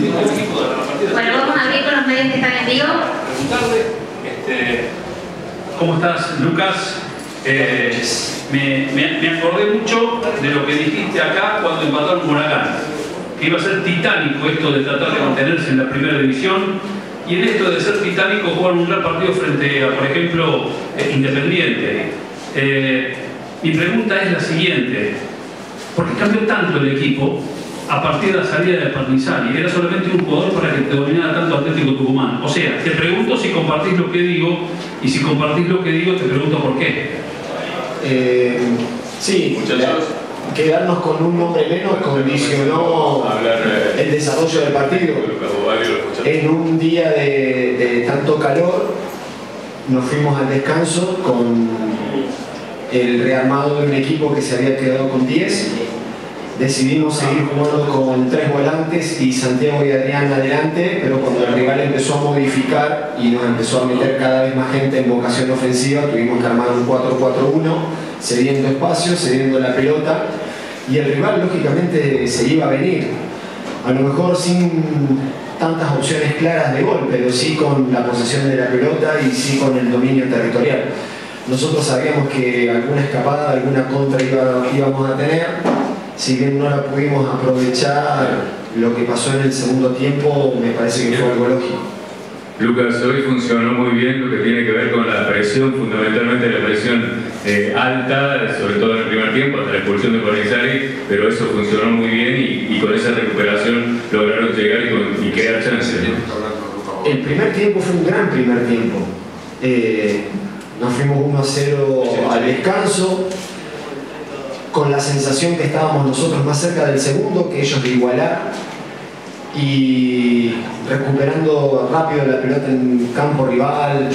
Bueno, vamos a abrir con los medios que están en vivo. Este, ¿Cómo estás, Lucas? Eh, me, me, acordé mucho de lo que dijiste acá cuando empataron Huracán. Que iba a ser titánico esto de tratar de mantenerse en la primera división. Y en esto de ser titánico jugar un gran partido frente a, por ejemplo, eh, Independiente. Eh, mi pregunta es la siguiente. ¿Por qué cambió tanto el equipo a partir de la salida de Parnizari? Era solamente un jugador para que te dominara tanto Atlético Tucumán. O sea, te pregunto si compartís lo que digo y si compartís lo que digo te pregunto por qué. Eh, sí, quedarnos con un hombre menos condicionó el desarrollo del partido. En un día de, de tanto calor nos fuimos al descanso con el rearmado de un equipo que se había quedado con 10 decidimos seguir jugando con tres volantes y Santiago y Adrián adelante, pero cuando el rival empezó a modificar y nos empezó a meter cada vez más gente en vocación ofensiva, tuvimos que armar un 4-4-1, cediendo espacio, cediendo la pelota, y el rival lógicamente se iba a venir, a lo mejor sin tantas opciones claras de gol, pero sí con la posesión de la pelota y sí con el dominio territorial. Nosotros sabíamos que alguna escapada, alguna contra íbamos a tener, si bien no la pudimos aprovechar, lo que pasó en el segundo tiempo me parece que fue algo lógico. Lucas, hoy funcionó muy bien lo que tiene que ver con la presión, fundamentalmente la presión eh, alta, sobre todo en el primer tiempo, hasta la expulsión de Corizari, pero eso funcionó muy bien y, con esa recuperación lograron llegar y, y quedar chances. El primer tiempo fue un gran primer tiempo. Eh, nos fuimos 1 a 0 al descanso, con la sensación que estábamos nosotros más cerca del segundo que ellos de igualar y recuperando rápido la pelota en campo rival,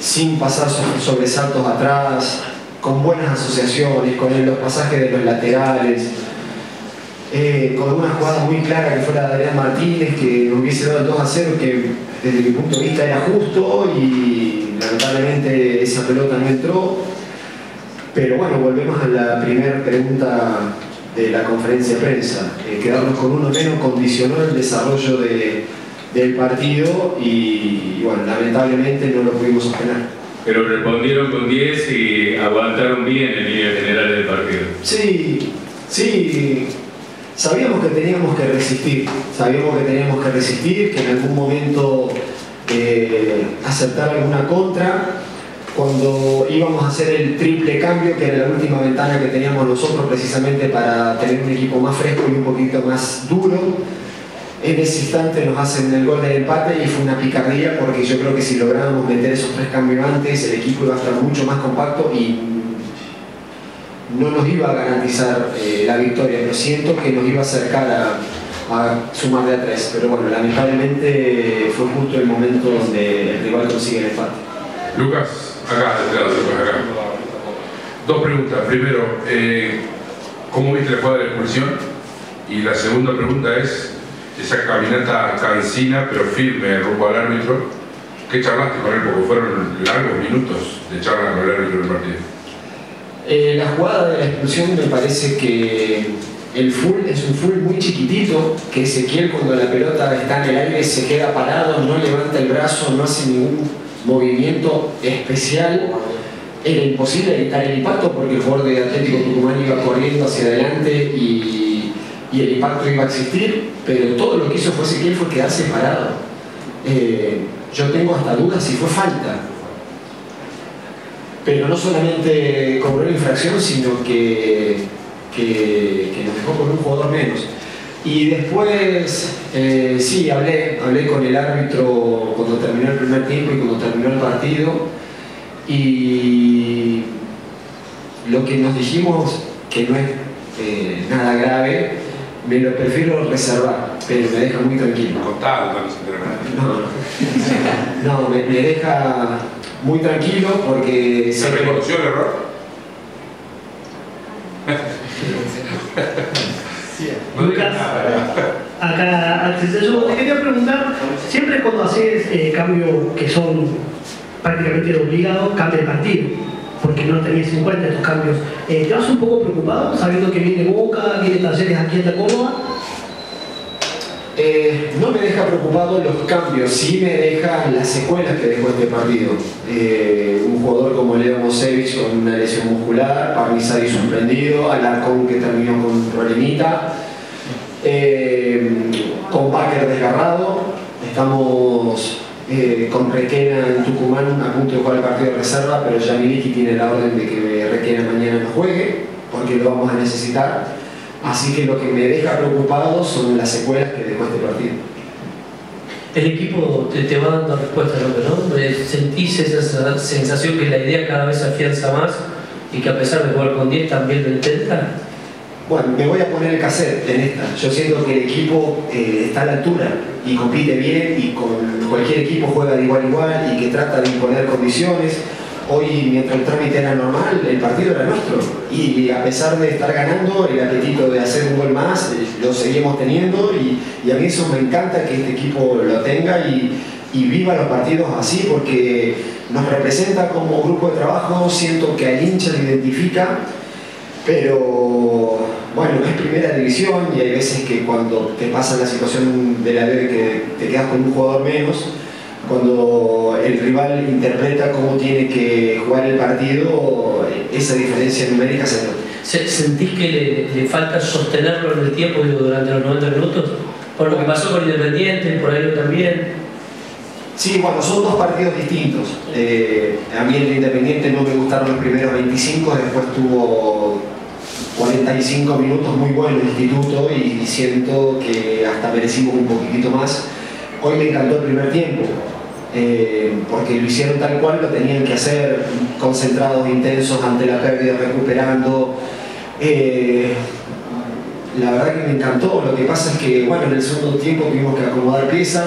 sin pasar sobresaltos atrás, con buenas asociaciones, con los pasajes de los laterales, eh, con una jugada muy clara que fue la Martínez, que hubiese dado el 2 a 0, que desde mi punto de vista era justo y lamentablemente esa pelota no entró pero bueno, volvemos a la primera pregunta de la conferencia de prensa. Eh, quedarnos con uno menos condicionó el desarrollo del partido y, bueno, lamentablemente no lo pudimos sostener. Pero respondieron con 10 y aguantaron bien en línea general del partido. Sí, sí. Sabíamos que teníamos que resistir, sabíamos que teníamos que resistir, que en algún momento eh, aceptar alguna contra, cuando íbamos a hacer el triple cambio, que era la última ventana que teníamos nosotros precisamente para tener un equipo más fresco y un poquito más duro. En ese instante nos hacen el gol del empate y fue una picardía porque yo creo que si lográbamos meter esos tres cambios antes, el equipo iba a estar mucho más compacto y no nos iba a garantizar eh, la victoria, pero siento que nos iba a acercar a, a sumar de a tres. Pero bueno, lamentablemente fue justo el momento donde el rival consigue el empate. Lucas, Acá, de acá. Dos preguntas. Primero, eh, ¿cómo viste la jugada de la expulsión? Y la segunda pregunta es, esa caminata cansina pero firme rumbo al árbitro, ¿qué charlaste con él? Porque fueron largos minutos de charla con el árbitro del partido. Eh, la jugada de la expulsión me parece que el full es un full muy chiquitito, que Ezequiel cuando la pelota está en el aire se queda parado, no levanta el brazo, no hace ningún movimiento especial. Era imposible evitar el impacto porque el jugador de Atlético Tucumán iba corriendo hacia adelante y, el impacto iba a existir, pero todo lo que hizo fue Ezequiel fue quedarse parado. Eh, yo tengo hasta dudas si fue falta. Pero no solamente cobró la infracción, sino que, que, que nos dejó con un jugador menos. Y después, eh, sí, hablé, hablé con el árbitro cuando terminó el primer tiempo y cuando terminó el partido. Y lo que nos dijimos, que no es eh, nada grave, me lo prefiero reservar, pero me deja muy tranquilo. no, no, me, me deja muy tranquilo porque... ¿Se reconoció el error? Lucas, acá yo te quería preguntar, siempre cuando haces eh, cambios que son prácticamente obligados, cambia el partido, porque no tenías en cuenta estos cambios. Eh, ¿Te vas un poco preocupado sabiendo que viene Boca, viene Talleres aquí en la Córdoba? Eh, no me deja preocupado los cambios, sí me deja las secuelas que dejó este partido. Eh, un jugador como Leo Mosevich con una lesión muscular, Parmisari sorprendido, Alarcón que terminó con un problemita, eh, con Baker desgarrado, estamos con Requena en Tucumán a punto de jugar el partido de reserva, pero Yamiliki tiene la orden de que Requena mañana no juegue, porque lo vamos a necesitar. Así que lo que me deja preocupado son las secuelas que dejó este partido. El equipo te, va dando respuesta, ¿no? ¿Sentís esa sensación que la idea cada vez se afianza más y que a pesar de jugar con 10 también lo intenta? Bueno, me voy a poner el cassette en esta. Yo siento que el equipo eh, está a la altura y compite bien y con cualquier equipo juega de igual a igual y que trata de imponer condiciones Hoy, mientras el trámite era normal, el partido era nuestro. Y a pesar de estar ganando, el apetito de hacer un gol más eh, lo seguimos teniendo. Y, a mí eso me encanta que este equipo lo tenga y, viva los partidos así, porque nos representa como grupo de trabajo. Siento que al hincha lo identifica. Pero bueno, es primera división y hay veces que cuando te pasa la situación de la que te quedas con un jugador menos, cuando el rival interpreta cómo tiene que jugar el partido, esa diferencia numérica se nota. ¿Sentís que le, falta sostenerlo en el tiempo durante los 90 minutos? Por lo que pasó con Independiente, por ahí también. Sí, bueno, son dos partidos distintos. Eh, a mí el Independiente no me gustaron los primeros 25, después tuvo 45 minutos muy buenos el instituto y siento que hasta merecimos un poquitito más. Hoy me encantó el primer tiempo. Eh, porque lo hicieron tal cual, lo tenían que hacer, concentrados, intensos ante la pérdida, recuperando. Eh, la verdad que me encantó, lo que pasa es que bueno, en el segundo tiempo tuvimos que acomodar piezas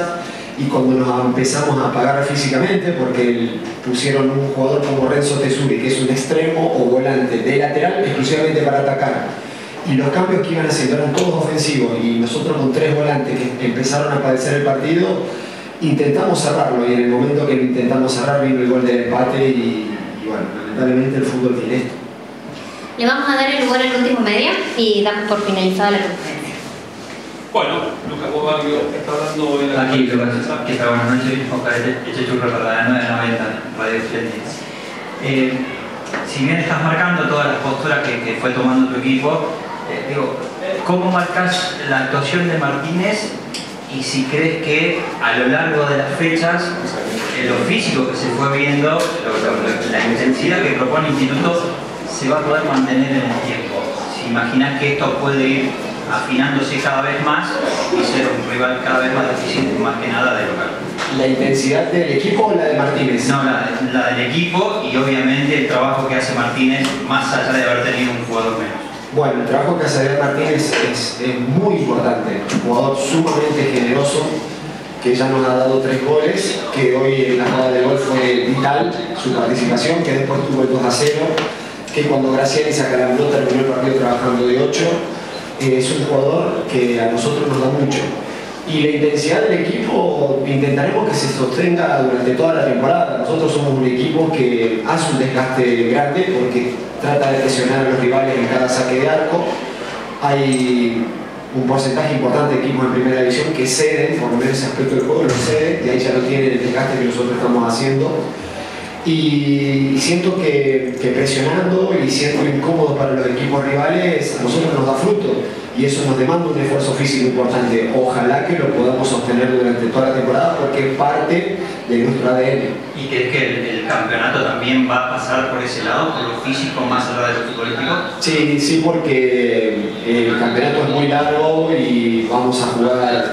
y cuando nos empezamos a apagar físicamente, porque pusieron un jugador como Renzo Tesuri, que es un extremo o volante de lateral exclusivamente para atacar. Y los cambios que iban haciendo eran todos ofensivos y nosotros con tres volantes que empezaron a padecer el partido, intentamos cerrarlo y en el momento que lo intentamos cerrar vino el gol del empate y, bueno, lamentablemente el fútbol tiene esto. Le vamos a dar el lugar al último medio y damos por finalizada la conferencia. Bueno, Lucas Bobaglio está hablando en la... Aquí, Lucas, ¿qué tal? Buenas noches, Oscar Echechurro para la 990, Radio Fiendis. Eh, si bien estás marcando todas las posturas que, que fue tomando tu equipo, eh, digo, ¿cómo marcas la actuación de Martínez y si crees que a lo largo de las fechas, lo físico que se fue viendo, la intensidad que propone el Instituto, se va a poder mantener en el tiempo. Si imaginas que esto puede ir afinándose cada vez más y ser un rival cada vez más difícil, más que nada de local. ¿La intensidad del equipo o la de Martínez? No, la, la del equipo y obviamente el trabajo que hace Martínez más allá de haber tenido un jugador menos. Bueno, el trabajo que hace Martínez es, muy importante, un jugador sumamente generoso, que ya nos ha dado tres goles, que hoy en la jugada de gol fue vital su participación, que después tuvo el 2 a 0, que cuando Graciani se acalambró terminó el partido trabajando de 8. Eh, es un jugador que a nosotros nos da mucho. Y la intensidad del equipo intentaremos que se sostenga durante toda la temporada. Nosotros somos un equipo que hace un desgaste grande porque trata de presionar a los rivales en cada saque de arco. Hay un porcentaje importante de equipos en primera división que ceden, por lo menos ese aspecto del juego lo ceden, y ahí ya no tienen el desgaste que nosotros estamos haciendo. Y siento que, que presionando y siendo incómodo para los equipos rivales, a nosotros nos da fruto y eso nos demanda un esfuerzo físico importante. Ojalá que lo podamos sostener durante toda la temporada porque es parte de nuestro ADN. ¿Y crees que el, campeonato también va a pasar por ese lado, por lo físico más allá de lo futbolístico? Sí, sí, porque el campeonato es muy largo y vamos a jugar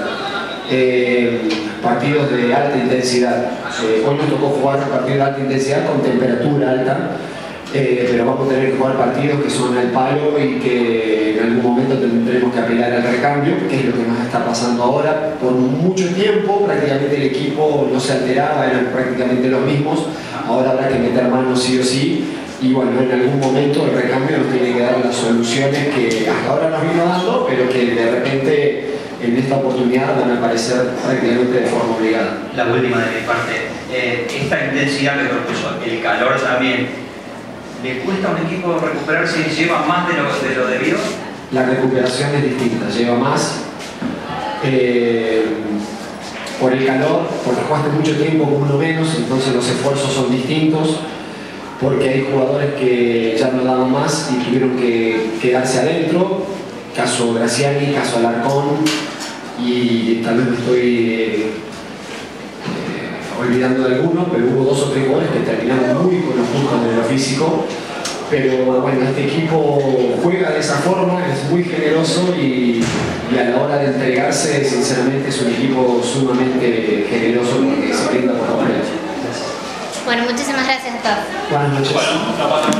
eh, partidos de alta intensidad. Eh, hoy nos tocó jugar partidos de alta intensidad con temperatura alta eh, pero vamos a tener que jugar partidos que son al palo y que en algún momento tendremos que apelar al recambio, que es lo que nos está pasando ahora. Por mucho tiempo prácticamente el equipo no se alteraba, eran prácticamente los mismos, ahora habrá que meter manos sí o sí. Y bueno, en algún momento el recambio nos tiene que dar las soluciones que hasta ahora nos vino dando, pero que de repente en esta oportunidad van a aparecer prácticamente de forma obligada. La última de mi parte, eh, esta intensidad que propuso, el calor también, ¿Le cuesta a un equipo recuperarse y lleva más de lo, de lo debido? La recuperación es distinta, lleva más, Eh, por el calor, porque jugaste mucho tiempo con uno menos, entonces los esfuerzos son distintos, porque hay jugadores que ya no daban más y tuvieron que quedarse adentro, caso Graciani, caso Alarcón, y tal vez estoy eh, olvidando de algunos, pero hubo dos o tres goles que terminaron muy con los puntos de lo físico. Pero bueno, este equipo juega de esa forma, es muy generoso y, y a la hora de entregarse, sinceramente, es un equipo sumamente generoso porque se brinda por completo. Bueno, muchísimas gracias a todos. Buenas noches. La.